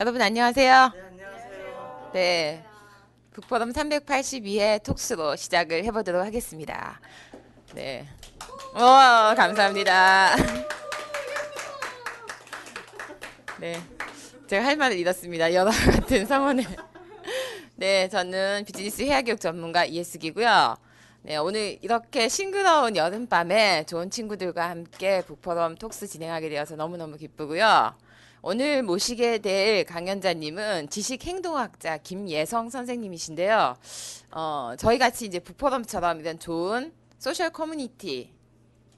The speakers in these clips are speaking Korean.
여러분 안녕하세요. 네, 안녕하세요. 네. 북포럼 382회 톡스로 시작을 해보도록 하겠습니다. 네. 와, 감사합니다. 네. 제가 할 말을 잃었습니다. 여러 같은 상황에. 네, 저는 비즈니스 회화교육 전문가 이예숙이고요. 네, 오늘 이렇게 싱그러운 여름밤에 좋은 친구들과 함께 북포럼 톡스 진행하게 되어서 너무너무 기쁘고요. 오늘 모시게 될 강연자님은 지식행동학자 김예성 선생님이신데요. 어, 저희 같이 이제 북포럼처럼 이런 좋은 social community,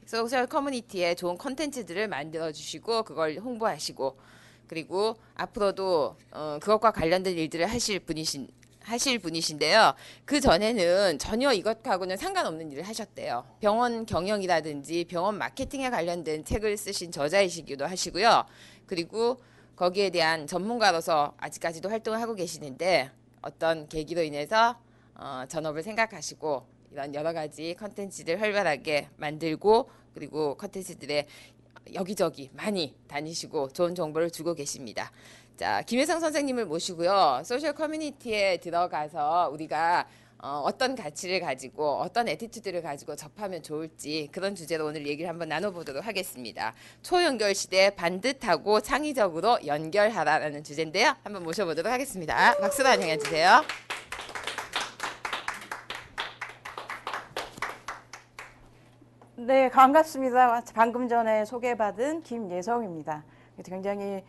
social community에 좋은 컨텐츠들을 만들어 주시고 그걸 홍보하시고 그리고 앞으로도 어, 그것과 관련된 일들을 하실 분이신 하실 분이신데요. 그 전에는 전혀 이것하고는 상관없는 일을 하셨대요. 병원 경영이라든지 병원 마케팅에 관련된 책을 쓰신 저자이시기도 하시고요. 그리고 거기에 대한 전문가로서 아직까지도 활동을 하고 계시는데 어떤 계기로 인해서 어, 전업을 생각하시고 이런 여러 가지 컨텐츠들 활발하게 만들고 그리고 컨텐츠들에 여기저기 많이 다니시고 좋은 정보를 주고 계십니다. 자, 김예성 선생님을 모시고요. social community에 들어가서 우리가 어, 어떤 가치를 가지고 어떤 attitude를 가지고 접하면 좋을지 그런 주제로 오늘 얘기를 한번 나눠보도록 하겠습니다. 초연결 시대 반듯하고 창의적으로 연결하라라는 주제인데요. 한번 모셔보도록 하겠습니다. 박수로 환영해 주세요. 네, 반갑습니다. 방금 전에 소개받은 김예성입니다. 굉장히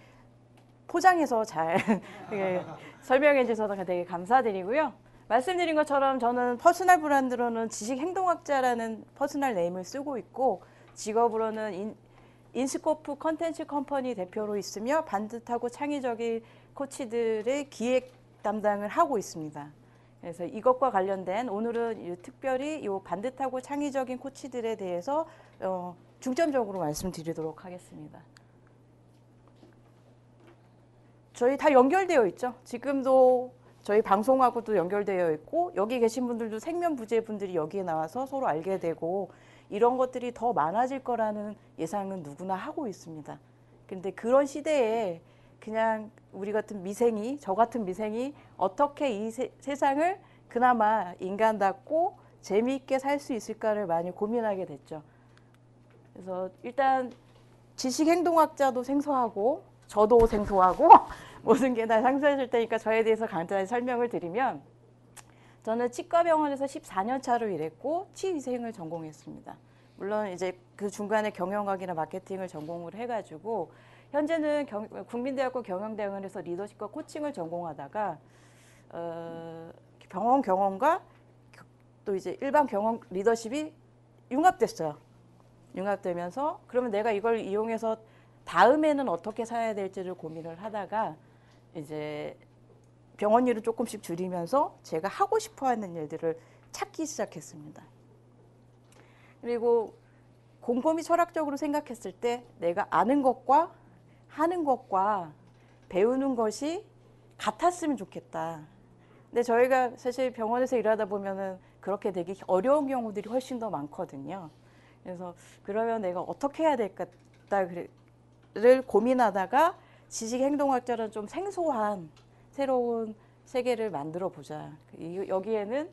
포장해서 잘 예, 설명해 주셔서 되게 감사드리고요. 말씀드린 것처럼 저는 personal brand로는 지식 행동학자라는 personal name을 쓰고 있고 직업으로는 인, 인스코프 컨텐츠 컴퍼니 대표로 있으며 반듯하고 창의적인 코치들의 기획 담당을 하고 있습니다. 그래서 이것과 관련된 오늘은 이 특별히 이 반듯하고 창의적인 코치들에 대해서 어, 중점적으로 말씀드리도록 하겠습니다. 저희 다 연결되어 있죠. 지금도 저희 방송하고도 연결되어 있고 여기 계신 분들도 생면부지 분들이 여기에 나와서 서로 알게 되고 이런 것들이 더 많아질 거라는 예상은 누구나 하고 있습니다. 근데 그런 시대에 그냥 우리 같은 미생이 저 같은 미생이 어떻게 이 세, 세상을 그나마 인간답고 재미있게 살 수 있을까를 많이 고민하게 됐죠. 그래서 일단 지식 행동학자도 생소하고 저도 생소하고 모든 게 다 상세해질 테니까 저에 대해서 간단히 설명을 드리면 저는 치과병원에서 14년 차로 일했고 치위생을 전공했습니다. 물론 이제 그 중간에 경영학이나 마케팅을 전공을 해가지고 현재는 경, 국민대학교 경영대학원에서 리더십과 코칭을 전공하다가 어, 병원 경험과 또 이제 일반 경험 리더십이 융합됐어요. 융합되면서 그러면 내가 이걸 이용해서 다음에는 어떻게 살아야 될지를 고민을 하다가 이제 병원 일을 조금씩 줄이면서 제가 하고 싶어 하는 일들을 찾기 시작했습니다. 그리고 곰곰이 철학적으로 생각했을 때 내가 아는 것과 하는 것과 배우는 것이 같았으면 좋겠다. 근데 저희가 사실 병원에서 일하다 보면은 그렇게 되기 어려운 경우들이 훨씬 더 많거든요. 그래서 그러면 내가 어떻게 해야 될까를 고민하다가 지식 행동학자는 좀 생소한 새로운 세계를 만들어 보자. 여기에는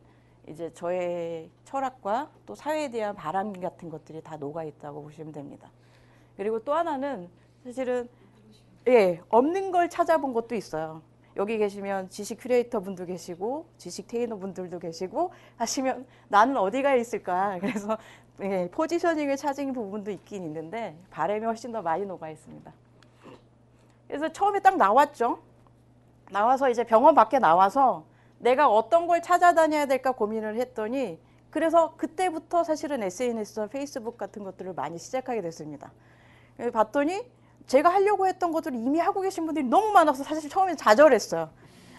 이제 저의 철학과 또 사회에 대한 바람 같은 것들이 다 녹아 있다고 보시면 됩니다. 그리고 또 하나는 사실은 예, 없는 걸 찾아본 것도 있어요. 여기 계시면 지식 큐레이터 분도 계시고 지식 테이너 분들도 계시고 하시면 나는 어디가 있을까? 그래서 예, positioning을 찾은 부분도 있긴 있는데 바람이 훨씬 더 많이 녹아 있습니다. 그래서 처음에 딱 나왔죠. 나와서 이제 병원 밖에 나와서 내가 어떤 걸 찾아다녀야 될까 고민을 했더니 그래서 그때부터 사실은 SNS와 페이스북 같은 것들을 많이 시작하게 됐습니다. 봤더니 제가 하려고 했던 것들을 이미 하고 계신 분들이 너무 많아서 사실 처음에 좌절했어요.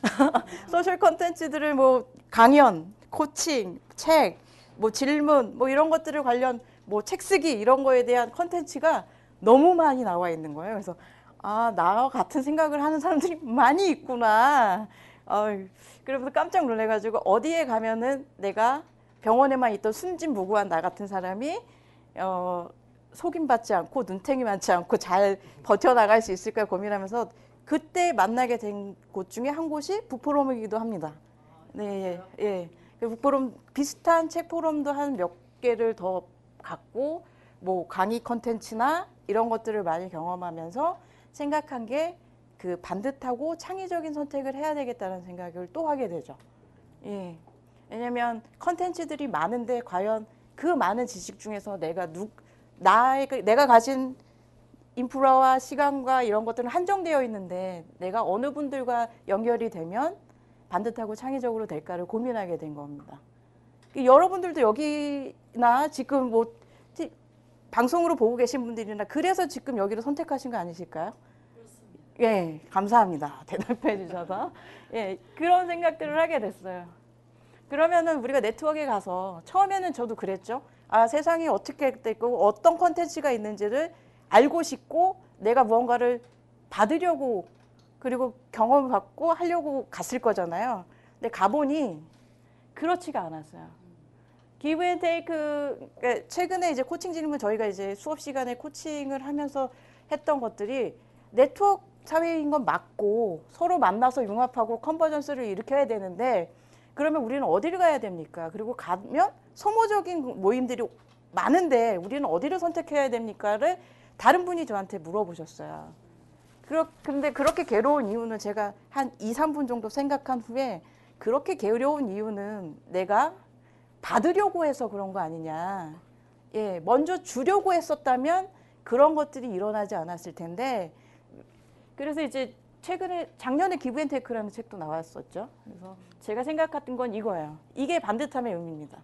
social contents들을 뭐 강연, 코칭, 책, 뭐 질문, 뭐 이런 것들을 관련 뭐 책 쓰기 이런 거에 대한 컨텐츠가 너무 많이 나와 있는 거예요. 그래서 아, 나와 같은 생각을 하는 사람들이 많이 있구나. 어이, 그러면서 깜짝 놀래가지고 어디에 가면은 내가 병원에만 있던 순진무구한 나 같은 사람이 어, 속임받지 않고 눈탱이 많지 않고 잘 버텨나갈 수 있을까 고민하면서 그때 만나게 된 곳 중에 한 곳이 북포럼이기도 합니다. 네, 예, 예. 그 북포럼 비슷한 책 포럼도 한 몇 개를 더 갖고 뭐 강의 컨텐츠나 이런 것들을 많이 경험하면서 생각한 게 그 반듯하고 창의적인 선택을 해야 되겠다는 생각을 또 하게 되죠. 예. 왜냐면 컨텐츠들이 많은데 과연 그 많은 지식 중에서 내가 누 나의 그- 내가 가진 인프라와 시간과 이런 것들은 한정되어 있는데 내가 어느 분들과 연결이 되면 반듯하고 창의적으로 될까를 고민하게 된 겁니다. 여러분들도 여기나 지금 뭐 티- 방송으로 보고 계신 분들이나 그래서 지금 여기를 선택하신 거 아니실까요? 예, 감사합니다. 대답해 주셔서. 예, 그런 생각들을 하게 됐어요. 그러면은 우리가 네트워크에 가서 처음에는 저도 그랬죠. 아, 세상이 어떻게 되고 어떤 컨텐츠가 있는지를 알고 싶고 내가 무언가를 받으려고 그리고 경험을 받고 하려고 갔을 거잖아요. 근데 가보니 그렇지가 않았어요. give and take 그러니까 최근에 이제 코칭 질문 저희가 이제 수업 시간에 코칭을 하면서 했던 것들이 네트워크 사회인 건 맞고 서로 만나서 융합하고 convergence를 일으켜야 되는데 그러면 우리는 어디를 가야 됩니까? 그리고 가면 소모적인 모임들이 많은데 우리는 어디를 선택해야 됩니까를 다른 분이 저한테 물어보셨어요. 그렇, 근데 그렇게 괴로운 이유는 제가 한 2, 3분 정도 생각한 후에 그렇게 괴로운 이유는 내가 받으려고 해서 그런 거 아니냐. 예, 먼저 주려고 했었다면 그런 것들이 일어나지 않았을 텐데 그래서 이제 최근에 작년에 기브앤테이크라는 책도 나왔었죠. 그래서 제가 생각했던 건 이거예요. 이게 반듯함의 의미입니다.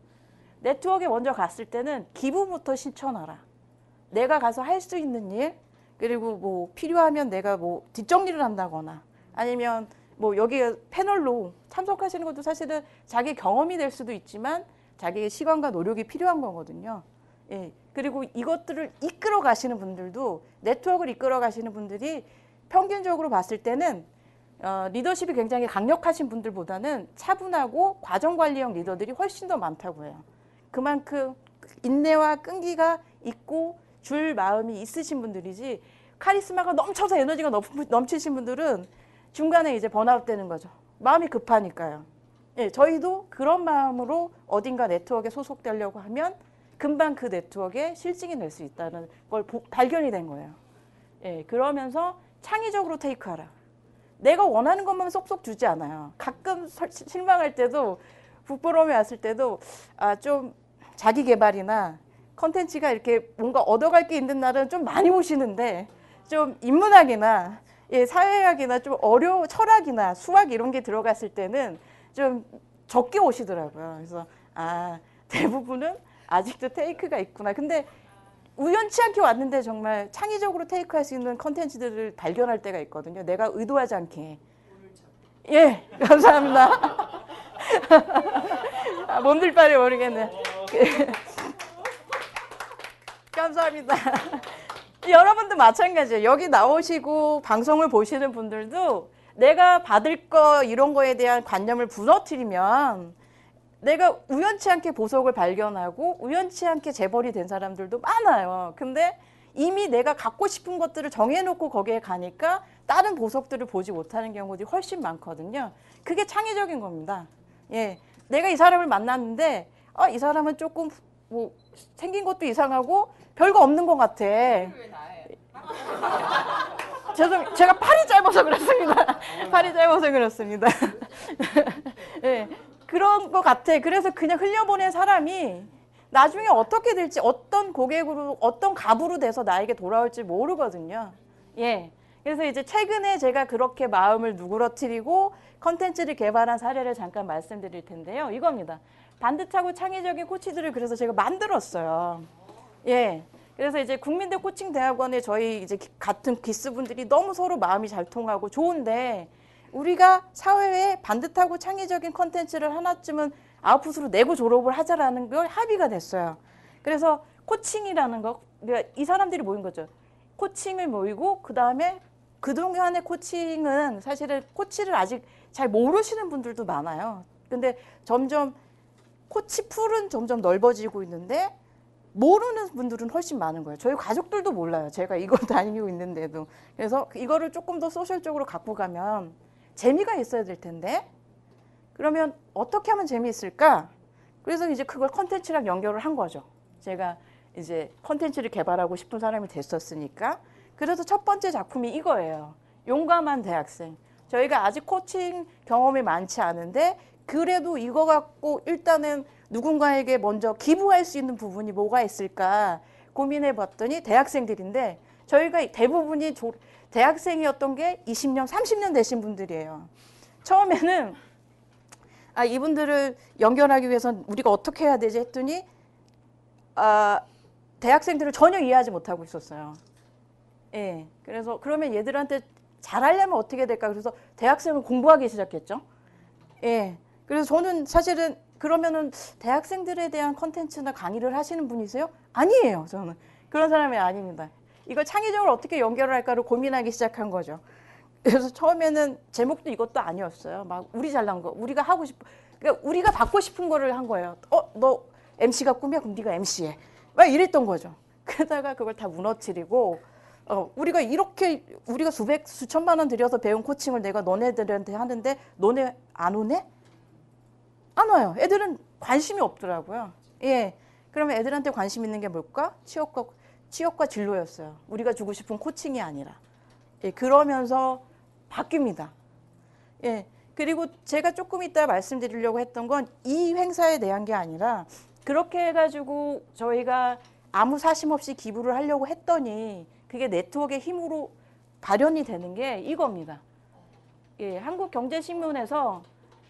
네트워크에 먼저 갔을 때는 기부부터 실천하라. 내가 가서 할 수 있는 일, 그리고 뭐 필요하면 내가 뭐 뒷정리를 한다거나 아니면 뭐 여기 패널로 참석하시는 것도 사실은 자기 경험이 될 수도 있지만 자기의 시간과 노력이 필요한 거거든요. 예. 그리고 이것들을 이끌어 가시는 분들도 네트워크를 이끌어 가시는 분들이 평균적으로 봤을 때는 어, 리더십이 굉장히 강력하신 분들보다는 차분하고 과정 관리형 리더들이 훨씬 더 많다고 해요. 그만큼 인내와 끈기가 있고 줄 마음이 있으신 분들이지 카리스마가 넘쳐서 에너지가 넘, 넘치신 분들은 중간에 이제 번아웃 되는 거죠. 마음이 급하니까요. 예, 저희도 그런 마음으로 어딘가 네트워크에 소속되려고 하면 금방 그 네트워크에 실증이 될수 있다는 걸 보- 발견이 된 거예요. 예, 그러면서 창의적으로 테이크하라. 내가 원하는 것만 쏙쏙 주지 않아요. 가끔 설- 실망할 때도 북부롬에 왔을 때도 아, 좀 자기 개발이나 컨텐츠가 이렇게 뭔가 얻어갈 게 있는 날은 좀 많이 오시는데 좀 인문학이나 예, 사회학이나 좀 어려 철학이나 수학 이런 게 들어갔을 때는 좀 적게 오시더라고요. 그래서 아 대부분은 아직도 테이크가 있구나. 근데 우연치 않게 왔는데 정말 창의적으로 테이크할 수 있는 컨텐츠들을 발견할 때가 있거든요. 내가 의도하지 않게. 예, 감사합니다. 아, 몸둘 바를 모르겠네. 감사합니다. 여러분도 마찬가지예요. 여기 나오시고 방송을 보시는 분들도 내가 받을 거 이런 거에 대한 관념을 부러뜨리면 내가 우연치 않게 보석을 발견하고 우연치 않게 재벌이 된 사람들도 많아요. 근데 이미 내가 갖고 싶은 것들을 정해놓고 거기에 가니까 다른 보석들을 보지 못하는 경우들이 훨씬 많거든요. 그게 창의적인 겁니다. 예, 내가 이 사람을 만났는데 아, 이 사람은 조금 뭐 생긴 것도 이상하고 별거 없는 것 같아. 죄송, 제가 팔이 짧아서 그렇습니다. 팔이 짧아서 그렇습니다. 예, 그런 것 같아. 그래서 그냥 흘려보낸 사람이 나중에 어떻게 될지, 어떤 고객으로, 어떤 갑으로 돼서 나에게 돌아올지 모르거든요. 예. 그래서 이제 최근에 제가 그렇게 마음을 누그러뜨리고 컨텐츠를 개발한 사례를 잠깐 말씀드릴 텐데요. 이겁니다. 반듯하고 창의적인 코치들을 그래서 제가 만들었어요. 예. 그래서 이제 국민대 코칭 대학원에 저희 이제 기- 같은 기수분들이 너무 서로 마음이 잘 통하고 좋은데 우리가 사회에 반듯하고 창의적인 컨텐츠를 하나쯤은 아웃풋으로 내고 졸업을 하자라는 걸 합의가 됐어요. 그래서 코칭이라는 거, 그러니까 이 사람들이 모인 거죠. 코칭을 모이고 그 다음에 그동안의 코칭은 사실은 코치를 아직 잘 모르시는 분들도 많아요. 근데 점점 코치 풀은 점점 넓어지고 있는데 모르는 분들은 훨씬 많은 거예요. 저희 가족들도 몰라요. 제가 이걸 다니고 있는데도. 그래서 이거를 조금 더 소셜적으로 갖고 가면 재미가 있어야 될 텐데 그러면 어떻게 하면 재미있을까? 그래서 이제 그걸 컨텐츠랑 연결을 한 거죠. 제가 이제 컨텐츠를 개발하고 싶은 사람이 됐었으니까. 그래서 첫 번째 작품이 이거예요. 용감한 대학생. 저희가 아직 코칭 경험이 많지 않은데 그래도 이거 갖고 일단은 누군가에게 먼저 기부할 수 있는 부분이 뭐가 있을까 고민해 봤더니 대학생들인데 저희가 대부분이 조- 대학생이었던 게 20년, 30년 되신 분들이에요. 처음에는 아, 이분들을 연결하기 위해선 우리가 어떻게 해야 되지 했더니 아, 대학생들을 전혀 이해하지 못하고 있었어요. 예. 그래서 그러면 얘들한테 잘하려면 어떻게 될까? 그래서 대학생을 공부하기 시작했죠. 예. 그래서 저는 사실은 그러면은 대학생들에 대한 컨텐츠나 강의를 하시는 분이세요? 아니에요. 저는 그런 사람이 아닙니다. 이걸 창의적으로 어떻게 연결을 할까를 고민하기 시작한 거죠. 그래서 처음에는 제목도 이것도 아니었어요. 막 우리 잘난 거, 우리가 하고 싶, 그러니까 우리가 받고 싶은 거를 한 거예요. 어, 너 MC가 꿈이야? 그럼 네가 MC해. 막 이랬던 거죠. 그러다가 그걸 다 무너뜨리고 어, 우리가 이렇게 우리가 수백 수천만 원 들여서 배운 코칭을 내가 너네들한테 하는데 너네 안 오네? 안 와요. 애들은 관심이 없더라고요. 예. 그러면 애들한테 관심 있는 게 뭘까? 취업과 취업과 진로였어요. 우리가 주고 싶은 코칭이 아니라. 예, 그러면서 바뀝니다. 예. 그리고 제가 조금 이따 말씀드리려고 했던 건 이 행사에 대한 게 아니라 그렇게 해가지고 저희가 아무 사심 없이 기부를 하려고 했더니 그게 네트워크의 힘으로 발현이 되는 게 이겁니다. 예, 한국경제신문에서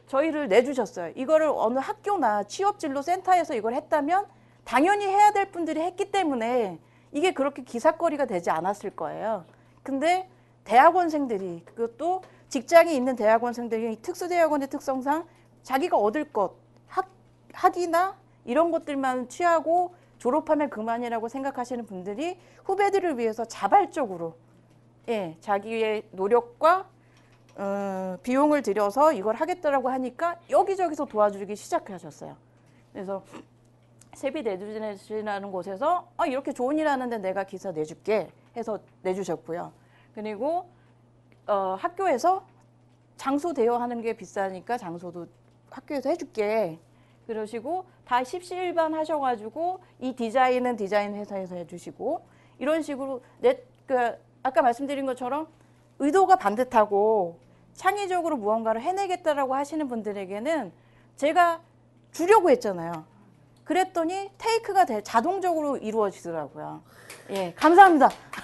저희를 내주셨어요. 이거를 어느 학교나 취업진로 센터에서 이걸 했다면 당연히 해야 될 분들이 했기 때문에 이게 그렇게 기사거리가 되지 않았을 거예요. 근데 대학원생들이 그것도 직장이 있는 대학원생들이 특수대학원의 특성상 자기가 얻을 것 학, 학위나 이런 것들만 취하고 졸업하면 그만이라고 생각하시는 분들이 후배들을 위해서 자발적으로 예, 자기의 노력과 어, 비용을 들여서 이걸 하겠다라고 하니까 여기저기서 도와주기 시작하셨어요. 그래서 세비 내주시라는 곳에서 아, 이렇게 좋은 일 하는데 내가 기사 내줄게 해서 내주셨고요. 그리고 어, 학교에서 장소 대여하는 게 비싸니까 장소도 학교에서 해줄게. 그러시고 다 십시일반 하셔가지고 이 디자인은 디자인 회사에서 해주시고 이런 식으로 내, 그 아까 말씀드린 것처럼 의도가 반듯하고 창의적으로 무언가를 해내겠다라고 하시는 분들에게는 제가 주려고 했잖아요. 그랬더니 테이크가 돼- 자동적으로 이루어지더라고요. 예, 감사합니다.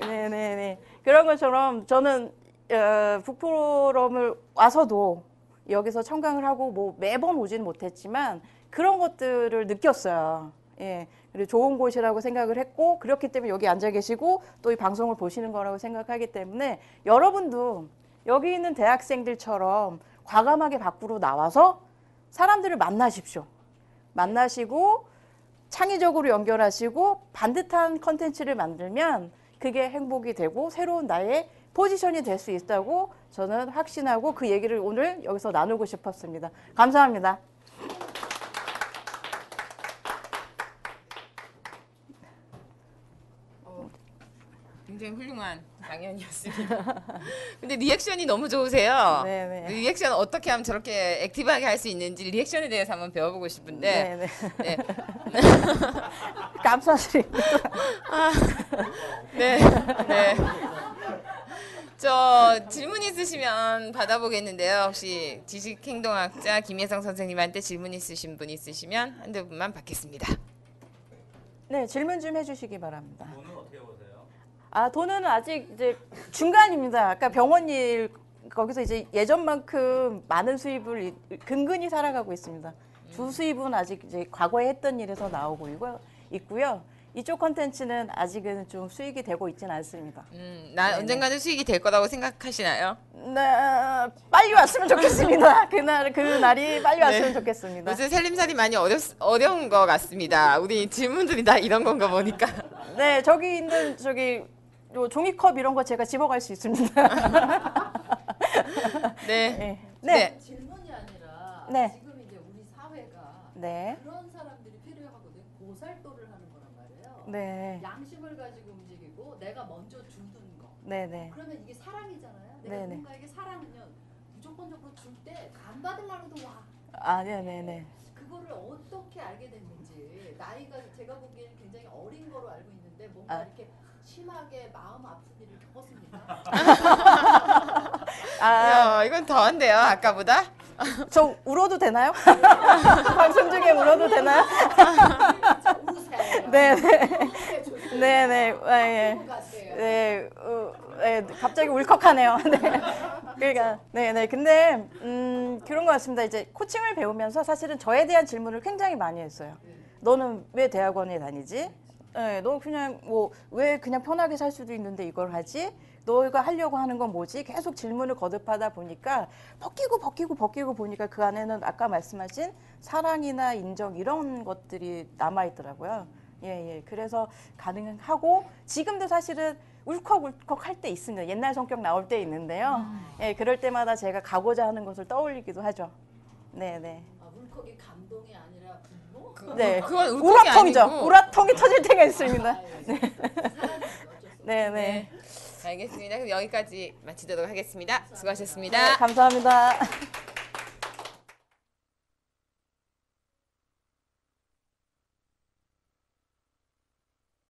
네, 네, 네. 그런 것처럼 저는 어, 북포럼을 와서도 여기서 청강을 하고 뭐 매번 오지는 못했지만 그런 것들을 느꼈어요. 예. 그리고 좋은 곳이라고 생각을 했고 그렇기 때문에 여기 앉아 계시고 또 이 방송을 보시는 거라고 생각하기 때문에 여러분도 여기 있는 대학생들처럼 과감하게 밖으로 나와서 사람들을 만나십시오. 만나시고 창의적으로 연결하시고 반듯한 컨텐츠를 만들면 그게 행복이 되고 새로운 나의 포지션이 될 수 있다고 저는 확신하고 그 얘기를 오늘 여기서 나누고 싶었습니다. 감사합니다. 굉장히 훌륭한 강연이었습니다. 근데 리액션이 너무 좋으세요. 네, 네. 리액션 어떻게 하면 저렇게 active하게 할 수 있는지 리액션에 대해서 한번 배워보고 싶은데 네, 네. 네. 감사드립니다. 네. 네. 저 질문 있으시면 받아보겠는데요. 혹시 지식행동학자 김예성 선생님한테 질문 있으신 분 있으시면 한두 분만 받겠습니다. 네, 질문 좀 해주시기 바랍니다. 아 돈은 아직 이제 중간입니다. 아까 병원 일 거기서 이제 예전만큼 많은 수입을 이- 근근히 살아가고 있습니다. 주 수입은 아직 이제 과거에 했던 일에서 나오고 이거 있고요. 이쪽 컨텐츠는 아직은 좀 수익이 되고 있지는 않습니다. 음, 나 네네. 언젠가는 수익이 될 거라고 생각하시나요? 네, 빨리 왔으면 좋겠습니다. 그날 그 날이 빨리 왔으면 네. 좋겠습니다. 요새 살림살이 많이 어렵, 어려운 것 같습니다. 우리 질문들이 다 이런 건가 보니까. 네, 저기 있는 저기 요 종이컵 이런 거 제가 집어갈 수 있습니다. 네. 네, 네. 네, 질문이 아니라 네. 지금 이제 우리 사무 네. 그런 사람들이 필요하거든. 보살도를 하는 거란 말이에요. 네. 양심을 가지고 움직이고 내가 먼저 주는 거. 네, 네. 그러면 이게 사랑이잖아요. 내가 네 네. 누군가에게 사랑은요 무조건적으로 줄 때 안 받으려고도 와. 아, 네, 네, 네. 그거를 어떻게 알게 됐는지 나이가 제가 보기에는 굉장히 어린 거로 알고 있는데 뭔가 아. 이렇게 심하게 마음 아픈 일을 겪었습니다. 아, 야, 이건 더한데요, 아까보다. 저 울어도 되나요? 방송 중에 울어도 되나요? 우세요. 네, 네. 우세 조심. 네, 네. 아, 예. 울고 가세요. 네, 어, 네, 갑자기 울컥하네요. 네. 그러니까, 네, 네. 근데 음, 그런 것 같습니다. 이제 코칭을 배우면서 사실은 저에 대한 질문을 굉장히 많이 했어요. 너는 왜 대학원에 다니지? 네, 너 그냥 뭐 왜 그냥 편하게 살 수도 있는데 이걸 하지? 너가 하려고 하는 건 뭐지? 계속 질문을 거듭하다 보니까 벗기고 벗기고 벗기고 보니까 그 안에는 아까 말씀하신 사랑이나 인정 이런 것들이 남아 있더라고요. 예, 예. 그래서 가능하고 지금도 사실은 울컥울컥 할 때 있습니다. 옛날 성격 나올 때 있는데요. 예, 그럴 때마다 제가 가고자 하는 것을 떠올리기도 하죠. 네, 네. 아, 울컥이 감동이 아니라? 네. 그건 울컥이 우라통이죠. 아니고. 우라통이 터질 때가 있습니다. 아, 없어요. 네, 네. 네. 알겠습니다. 그럼 여기까지 마치도록 하겠습니다. 수고하셨습니다. 네, 감사합니다.